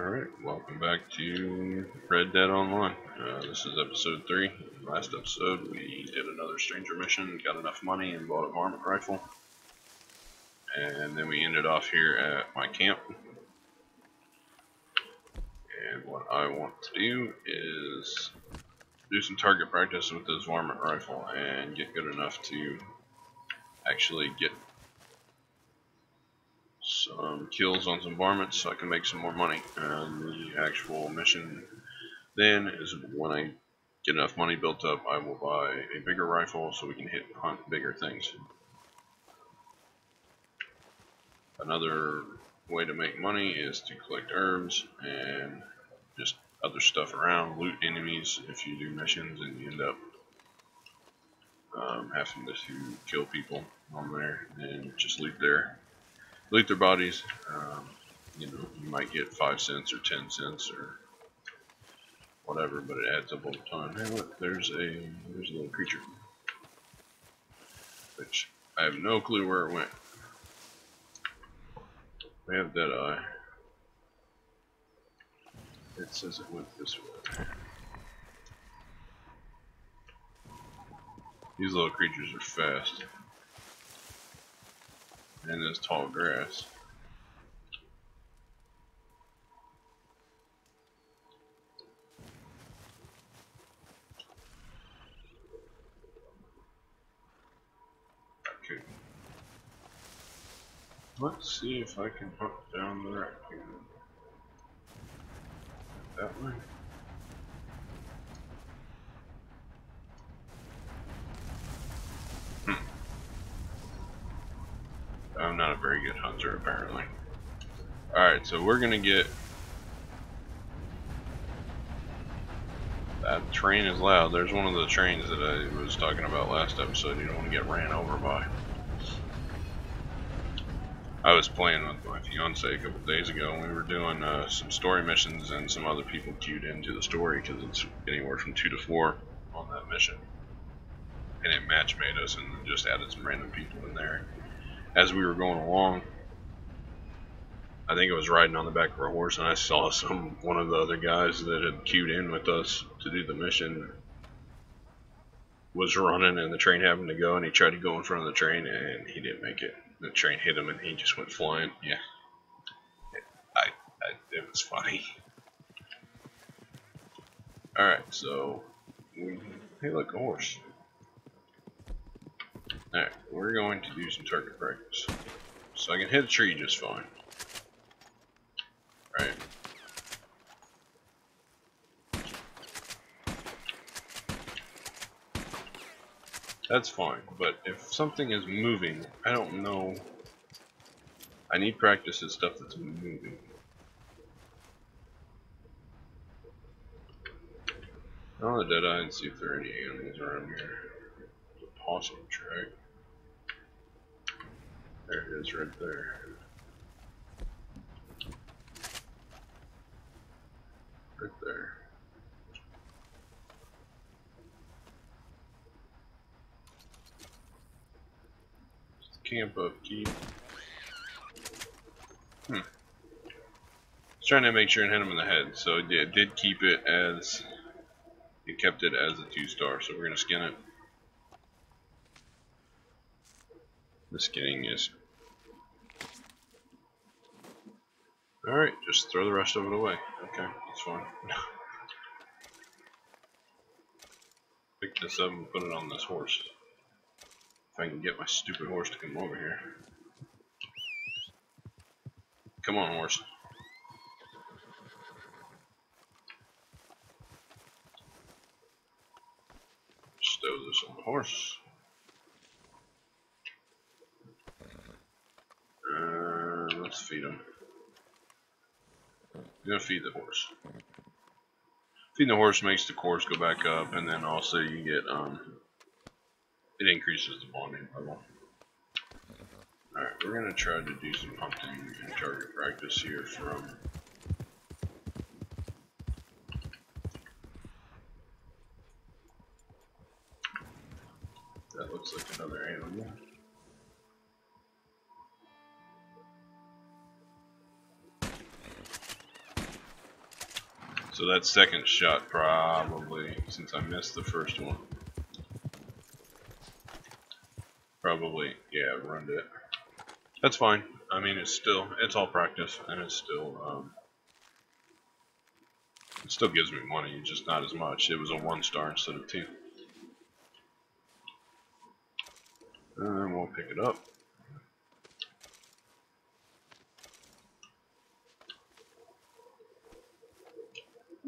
Alright, welcome back to Red Dead Online. Uh, this is episode 3. Last episode we did another stranger mission, got enough money and bought a varmint rifle. And then we ended off here at my camp. And what I want to do is do some target practice with this varmint rifle and get good enough to actually get some kills on some varmints so I can make some more money. And the actual mission then is when I get enough money built up, I will buy a bigger rifle so we can hit hunt bigger things. Another way to make money is to collect herbs and just other stuff around, loot enemies if you do missions and you end up um, having to kill people on there and just loot their loot their bodies. Um, you know, you might get five cents or ten cents or whatever, but it adds up over time. Hey, look, there's a there's a little creature, which I have no clue where it went. We have that eye. It says it went this way. These little creatures are fast in this tall grass. Okay. Let's see if I can hunt down the raccoon. That way. Not a very good hunter, apparently. Alright, so we're gonna get... That train is loud. There's one of the trains that I was talking about last episode you don't want to get ran over by. I was playing with my fiance a couple days ago and we were doing uh, some story missions and some other people queued into the story because it's anywhere from 2 to 4 on that mission. And it match made us and just added some random people in there as we were going along, I think I was riding on the back of our horse and I saw some one of the other guys that had queued in with us to do the mission was running and the train happened to go and he tried to go in front of the train and he didn't make it. The train hit him and he just went flying. Yeah. I, I it was funny. Alright, so hey look, a horse. Alright, we're going to do some target practice. So I can hit a tree just fine. Right. That's fine, but if something is moving, I don't know. I need practice at stuff that's moving. On the dead eye and see if there are any animals around here. A Possum track. There it is right there. Right there. Just camp up, keep. Hmm. trying to make sure and hit him in the head, so it did, did keep it as it kept it as a two star, so we're gonna skin it. The skinning is Alright, just throw the rest of it away. Okay, that's fine. Pick this up and put it on this horse. If I can get my stupid horse to come over here. Come on, horse. Stow this on the horse. Uh, let's feed him. You're gonna feed the horse. Feeding the horse makes the cores go back up, and then also you get um, it increases the bonding level. Alright, we're gonna try to do some hunting and target practice here from That looks like another animal. So that second shot probably, since I missed the first one. Probably, yeah, ruined it. That's fine. I mean, it's still, it's all practice, and it's still, um, it still gives me money, just not as much. It was a one star instead of two. And we'll pick it up.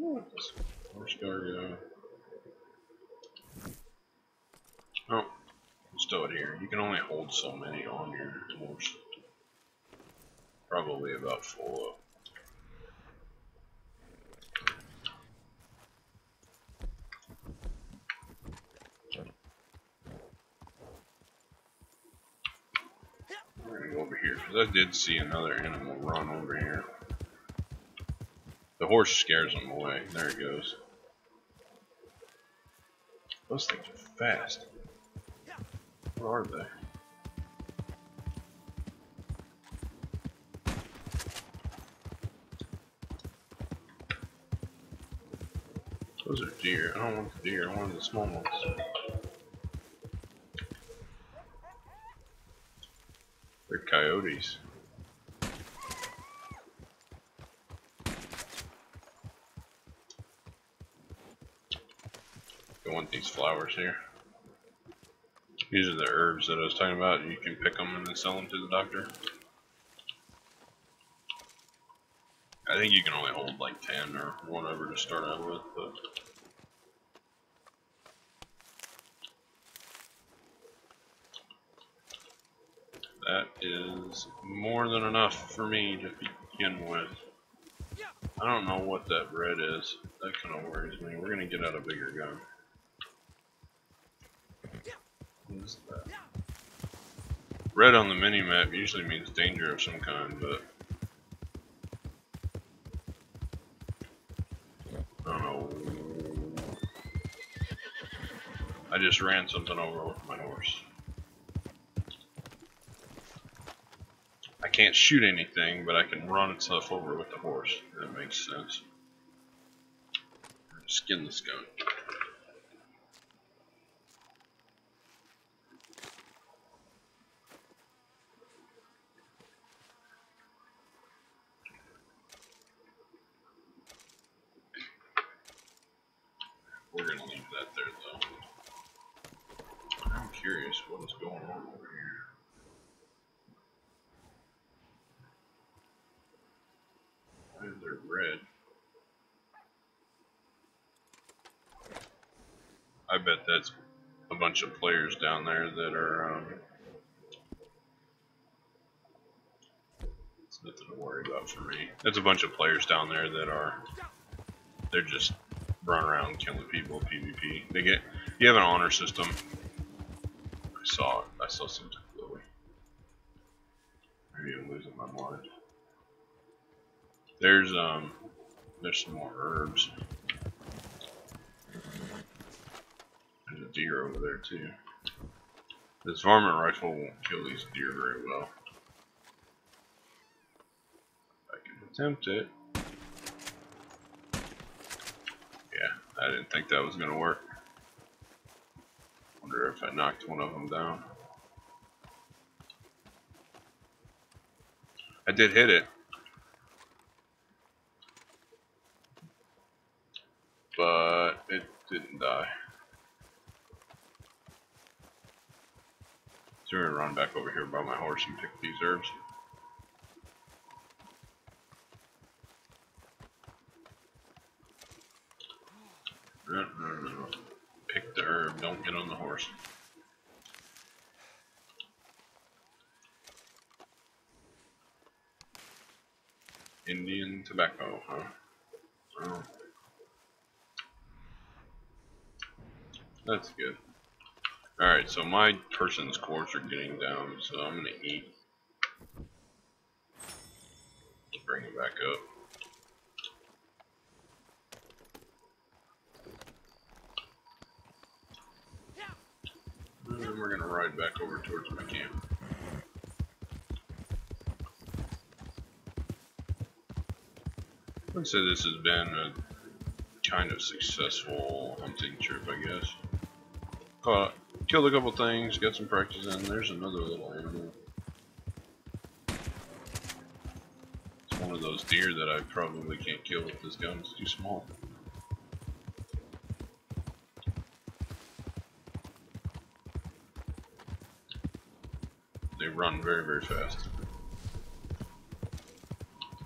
Horse cargo. Oh, stow it here. You can only hold so many on your horse. Probably about full up. We're gonna go over here because I did see another animal run over here. The horse scares him away. There he goes. Those things are fast. Where are they? Those are deer. I don't want the deer. I want the small ones. They're coyotes. I want these flowers here. These are the herbs that I was talking about. You can pick them and then sell them to the doctor. I think you can only hold like 10 or whatever to start out with, but... That is more than enough for me to begin with. I don't know what that red is. That kind of worries me. We're going to get out a bigger gun. Red on the mini-map usually means danger of some kind, but... I don't know. I just ran something over with my horse. I can't shoot anything, but I can run itself over with the horse. That makes sense. Skin the skunk. We're gonna leave that there though. I'm what is going on over here. Why is there red? I bet that's a bunch of players down there that are um, it's nothing to worry about for me. That's a bunch of players down there that are they're just run around killing people PvP. They get you have an honor system. I saw it. I saw something glowy. Maybe I'm losing my mind. There's um there's some more herbs. There's a deer over there too. This varmint rifle won't kill these deer very well. I can attempt it. Yeah, I didn't think that was gonna work. Wonder if I knocked one of them down. I did hit it. But it didn't die. So gonna run back over here by my horse and pick these herbs. No, no, no. Pick the herb, don't get on the horse. Indian tobacco, huh? Oh. That's good. Alright, so my person's cores are getting down, so I'm gonna eat. Bring it back up. And then we're gonna ride back over towards my camp. I'd say this has been a kind of successful hunting trip, I guess. Caught, killed a couple things, got some practice in. There's another little animal. It's one of those deer that I probably can't kill with this gun. It's too small. They run very, very fast.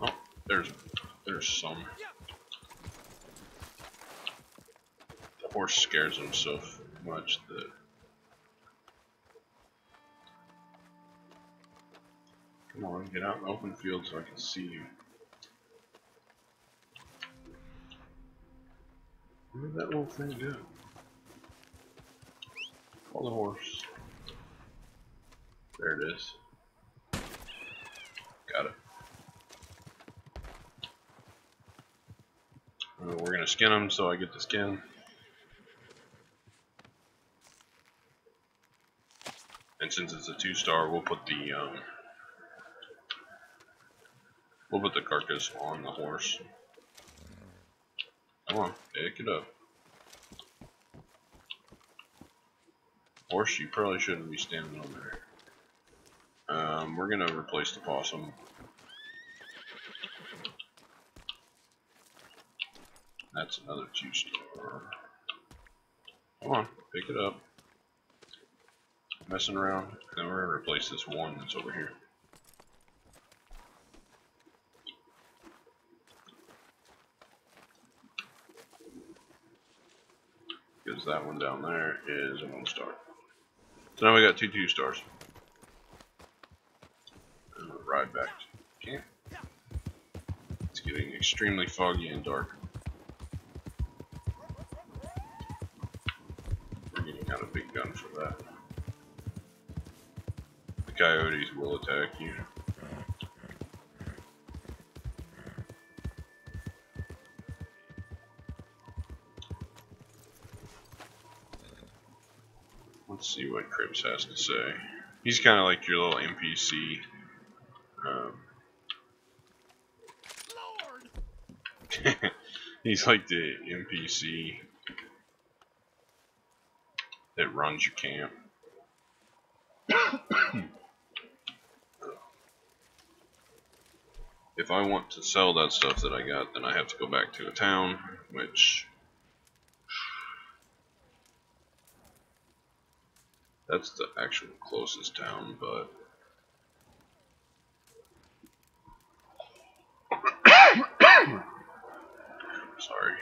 Oh, there's there's some. The horse scares him so much that Come on, get out in the open field so I can see you. Where did that little thing go? Call the horse. There it is. Got it. We're gonna skin them so I get the skin. And since it's a two star, we'll put the um, we'll put the carcass on the horse. Come on, pick it up. Horse, you probably shouldn't be standing on there. Um, we're gonna replace the possum. That's another two star. Come on, pick it up. Messing around. Then we're gonna replace this one that's over here. Because that one down there is a one star. So now we got two two stars ride back to camp. It's getting extremely foggy and dark. Out a big gun for that. The coyotes will attack you. Let's see what Cripps has to say. He's kind of like your little NPC um, he's like the NPC that runs your camp. if I want to sell that stuff that I got, then I have to go back to a town, which that's the actual closest town, but Sorry.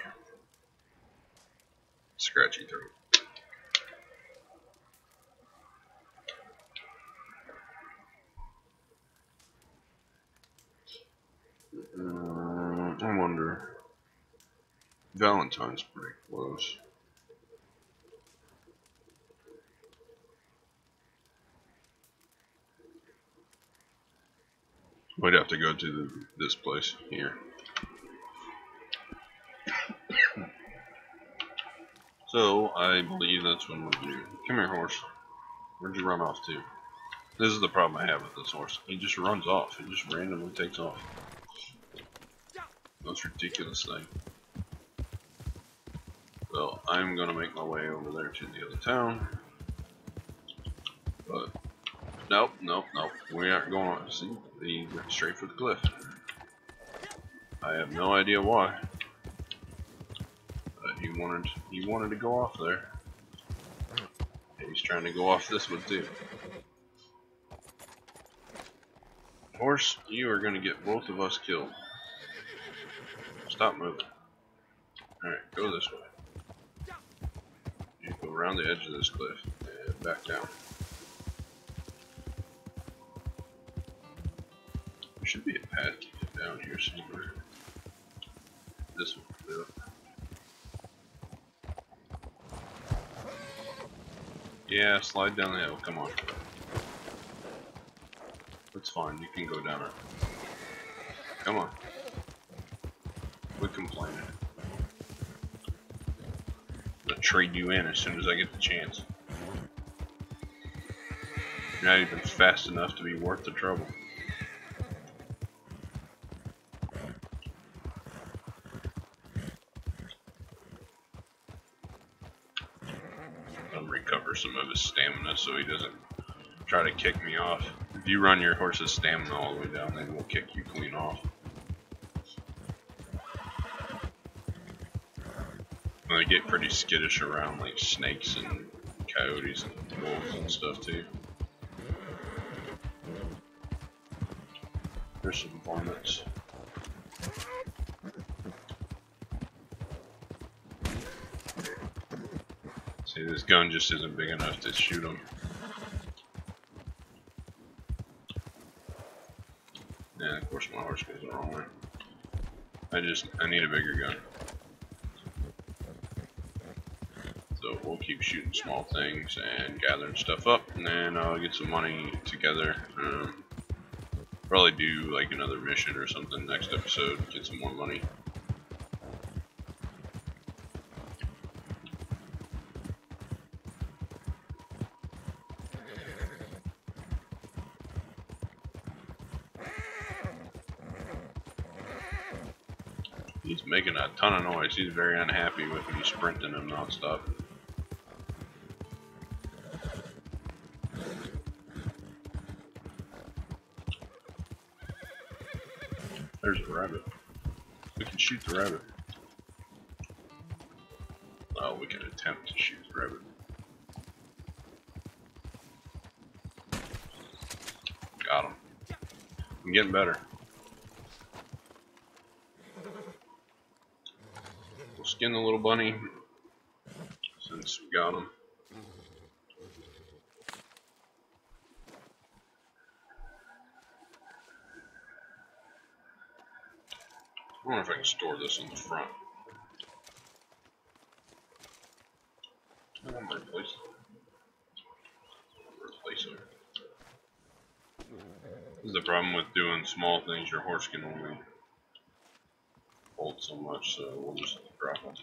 Scratchy throat. Uh, I wonder. Valentine's pretty close. We'd have to go to the, this place here. So, I believe that's what we'll do. Come here, horse. Where'd you run off to? This is the problem I have with this horse. He just runs off. He just randomly takes off. Most ridiculous thing. Well, I'm gonna make my way over there to the other town. But, nope, nope, nope. We aren't going, see, he went straight for the cliff. I have no idea why he wanted he wanted to go off there. he's trying to go off this one too. Horse, you are to get both of us killed. Stop moving. Alright, go this way. Around the edge of this cliff and back down. There should be a get down here somewhere. This one, yeah. Yeah, slide down the hill, come on. That's fine, you can go down it. Come on. Quit complaining trade you in as soon as I get the chance. You're not even fast enough to be worth the trouble. I'll recover some of his stamina so he doesn't try to kick me off. If you run your horse's stamina all the way down, they will kick you clean off. Get pretty skittish around like snakes and coyotes and wolves and stuff too. There's some varmints. See, this gun just isn't big enough to shoot them. And of course my horse goes the wrong way. I just, I need a bigger gun. So we'll keep shooting small things and gathering stuff up, and then I'll get some money together. Um, probably do like another mission or something next episode, get some more money. He's making a ton of noise. He's very unhappy with me sprinting him nonstop. Shoot the rabbit. Well, we can attempt to shoot the rabbit. Got him. I'm getting better. We'll skin the little bunny since we got him. I wonder if I can store this in the front. Oh, I want to replace it. Replace it. The problem with doing small things. Your horse can only hold so much, so we'll just drop it.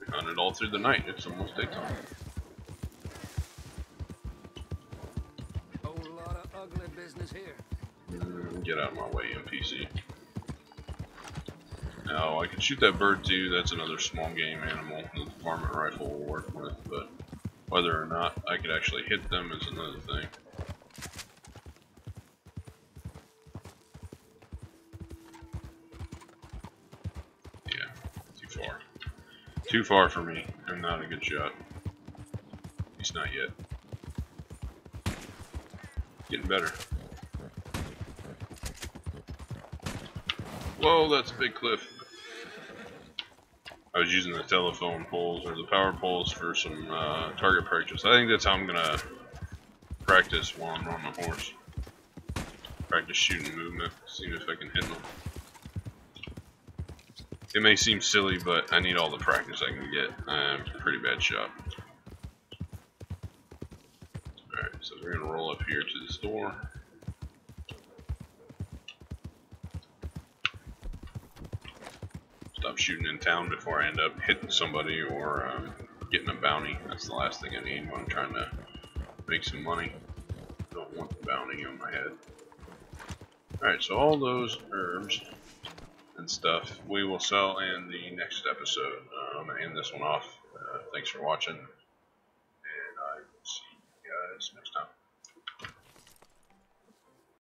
We hunted all through the night. It's almost daytime. Business here. Get out of my way, NPC. Now, I can shoot that bird too, that's another small game animal the varmint rifle will work with, but whether or not I could actually hit them is another thing. Yeah, too far. Too far for me. I'm not a good shot. At least not yet. Getting better. Whoa, that's a big cliff. I was using the telephone poles or the power poles for some uh, target practice. I think that's how I'm gonna practice while I'm on the horse. Practice shooting movement, seeing if I can hit them. It may seem silly, but I need all the practice I can get. I'm a pretty bad shot. Alright, so we're gonna roll up here to the store. Shooting in town before I end up hitting somebody or um, getting a bounty. That's the last thing I need when I'm trying to make some money. Don't want the bounty on my head. Alright, so all those herbs and stuff we will sell in the next episode. I'm going to end this one off. Uh, thanks for watching.